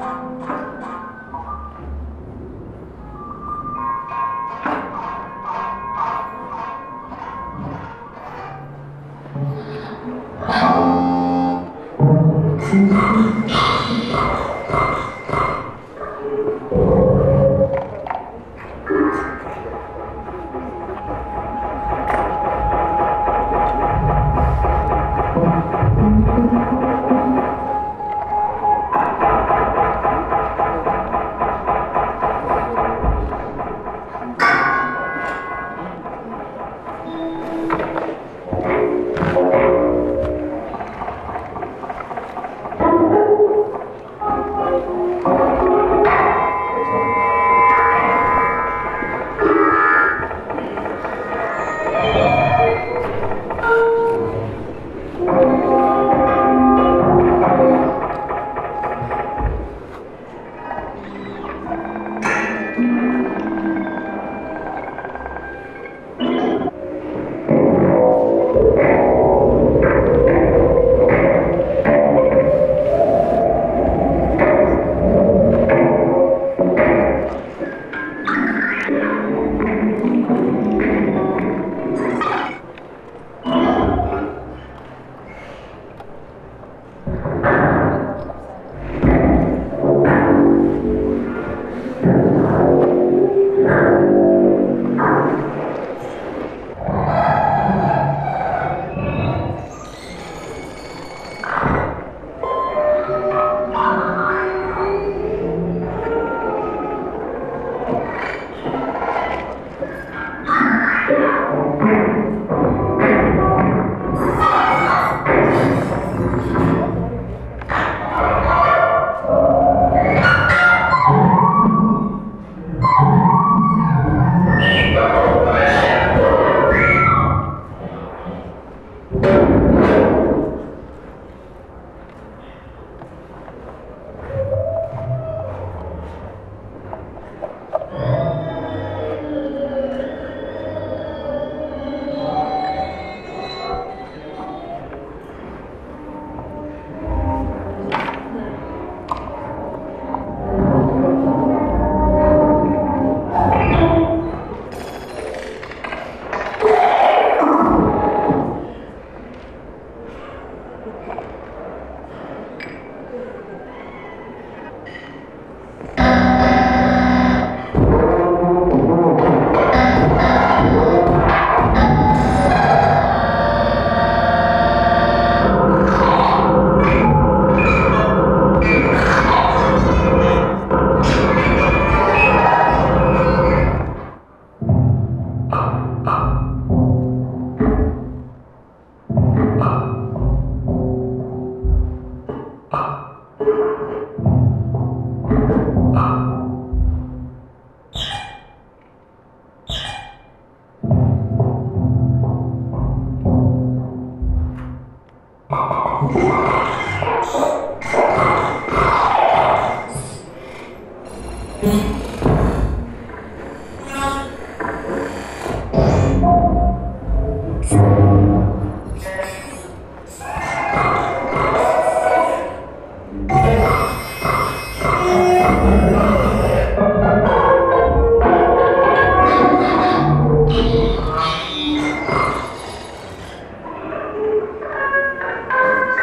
Oh,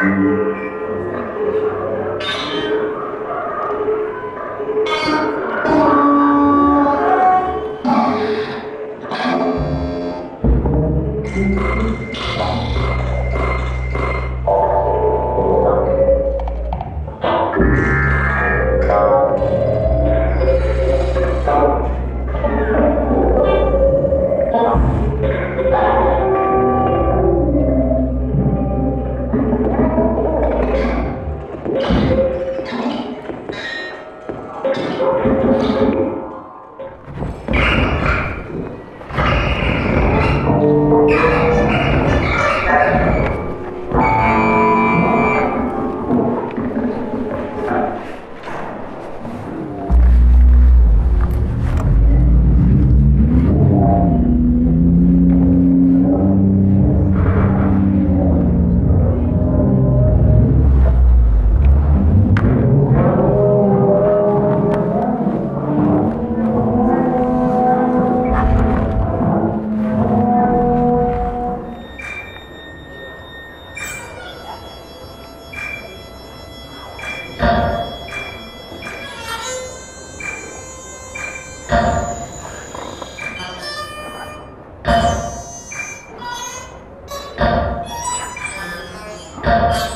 Thank else.